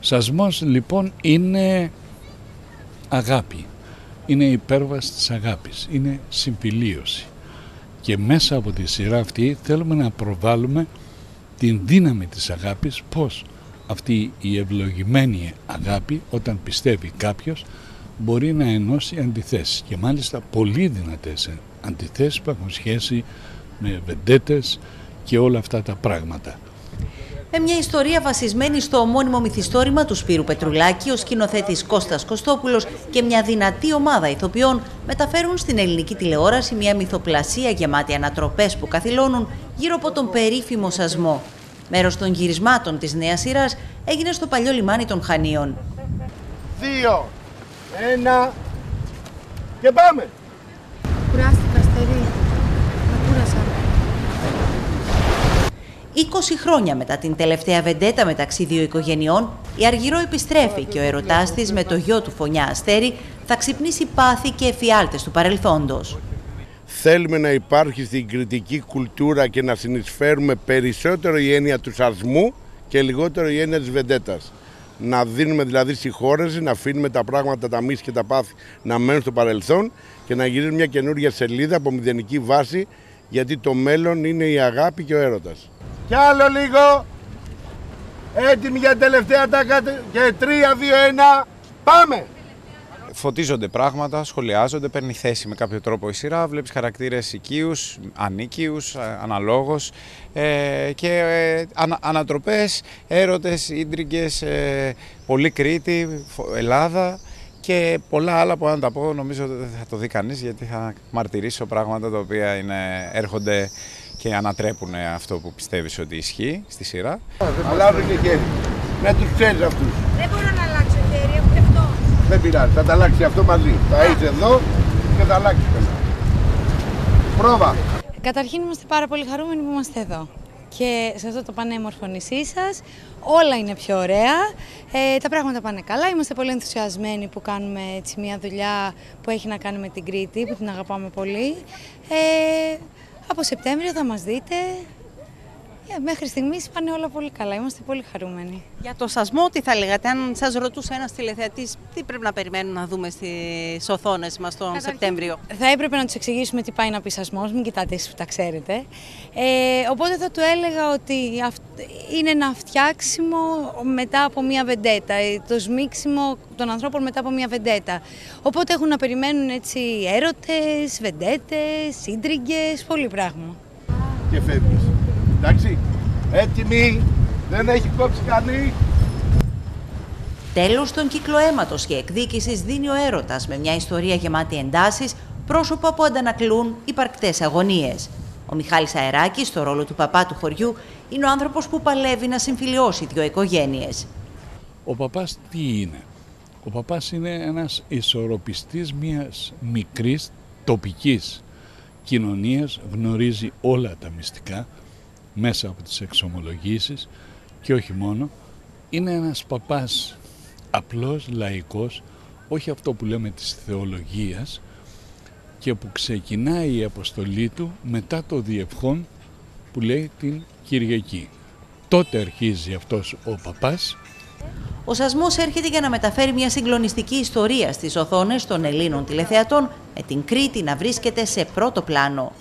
Σασμός λοιπόν είναι αγάπη, είναι υπέρβαση της αγάπης, είναι συμφιλίωση και μέσα από τη σειρά αυτή θέλουμε να προβάλλουμε την δύναμη της αγάπης. Πως αυτή η ευλογημένη αγάπη όταν πιστεύει κάποιος μπορεί να ενώσει αντιθέσεις. Και μάλιστα πολύ δυνατές αντιθέσεις που έχουν σχέση με βεντέτες και όλα αυτά τα πράγματα. Με μια ιστορία βασισμένη στο ομώνυμο μυθιστόρημα του Σπύρου Πετρουλάκη, ο σκηνοθέτης Κώστας Κωστόπουλος και μια δυνατή ομάδα ηθοποιών μεταφέρουν στην ελληνική τηλεόραση μια μυθοπλασία γεμάτη ανατροπές που καθυλώνουν γύρω από τον περίφημο σασμό. Μέρος των γυρισμάτων της νέας σειράς έγινε στο παλιό λιμάνι των Χανίων. Δύο, ένα και πάμε! Χρόνια μετά την τελευταία βεντέτα μεταξύ δύο οικογενειών, η Αργυρό επιστρέφει και ο ερωτάς της με το γιο του Φωνιά Αστέρι θα ξυπνήσει πάθη και εφιάλτες του παρελθόντος. Θέλουμε να υπάρχει στην κριτική κουλτούρα και να συνεισφέρουμε περισσότερο η έννοια του σαρσμού και λιγότερο η έννοια της βεντέτας. Να δίνουμε δηλαδή συγχώρεση, να αφήνουμε τα πράγματα, τα μίση και τα πάθη να μένουν στο παρελθόν και να γυρίσουμε μια καινούργια σελίδα από μηδενική βάση γιατί το μέλλον είναι η αγάπη και ο έρωτας. Κι άλλο λίγο. Έτοιμοι για τελευταία τάκα και 3, 2, 1. Πάμε! Φωτίζονται πράγματα, σχολιάζονται, παίρνει θέση με κάποιο τρόπο η σειρά. Βλέπεις χαρακτήρες οικείους, ανίκιους, αναλόγως ε, και ε, ανα, ανατροπές, έρωτες, ίντριγκες, ε, πολύ Κρήτη, Ελλάδα και πολλά άλλα που αν τα πω νομίζω δεν θα το δει κανείς γιατί θα μαρτυρήσω πράγματα τα οποία είναι, έρχονται και ανατρέπουν αυτό που πιστεύεις ότι ισχύει στη σειρά. Αλλάζω και χέρι. Να τους ξέρεις αυτούς. Δεν μπορώ να αλλάξω χέρι, έχω και αυτό. Δεν πειράζει, θα τα αλλάξει αυτό μαζί. Θα είσαι εδώ και θα αλλάξει μετά. Πρόβα. Καταρχήν είμαστε πάρα πολύ χαρούμενοι που είμαστε εδώ. Και σε αυτό το πανέμορφο νησί σας, όλα είναι πιο ωραία. Ε, τα πράγματα πάνε καλά. Είμαστε πολύ ενθουσιασμένοι που κάνουμε έτσι μια δουλειά που έχει να κάνει με την Κρήτη, που την αγαπάμε πολύ. Ε, από Σεπτέμβριο θα μας δείτε. Ε, μέχρι στιγμής πάνε όλα πολύ καλά. Είμαστε πολύ χαρούμενοι. Για το σασμό, τι θα λέγατε, αν σας ρωτούσε ένας τηλεθεατής, τι πρέπει να περιμένουμε να δούμε στις οθόνες μας τον Σεπτέμβριο; Θα έπρεπε να τους εξηγήσουμε τι πάει να πει σασμός, μην κοιτάτε εσείς που τα ξέρετε. Ε, οπότε θα του έλεγα ότι είναι ένα φτιάξιμο μετά από μια βεντέτα, ε, το σμίξιμο των ανθρώπων μετά από μια βεντέτα. Οπότε έχουν να περιμένουν έτσι έρωτες, βεντέτες, σύντριγκες, πολύ πράγμα. Και φεύγεις. Εντάξει, έτοιμοι, δεν έχει κόψει κανεί. Τέλος τον κύκλο αίματος και εκδίκησης δίνει ο έρωτας με μια ιστορία γεμάτη εντάσεις, πρόσωπα που αντανακλούν υπαρκτές αγωνίες. Ο Μιχάλης Αεράκης, στο ρόλο του παπά του χωριού, είναι ο άνθρωπος που παλεύει να συμφιλιώσει δύο οικογένειες. Ο παπάς τι είναι; Ο παπάς είναι ένας ισορροπιστής μιας μικρής τοπικής κοινωνίας, γνωρίζει όλα τα μυστικά, μέσα από τις εξομολογήσεις και όχι μόνο, είναι ένας παπάς απλός, λαϊκός, όχι αυτό που λέμε της θεολογίας και που ξεκινάει η αποστολή του μετά το διευχόν που λέει την Κυριακή. Τότε αρχίζει αυτός ο παπάς. Ο σασμός έρχεται για να μεταφέρει μια συγκλονιστική ιστορία στις οθόνες των Ελλήνων τηλεθεατών με την Κρήτη να βρίσκεται σε πρώτο πλάνο.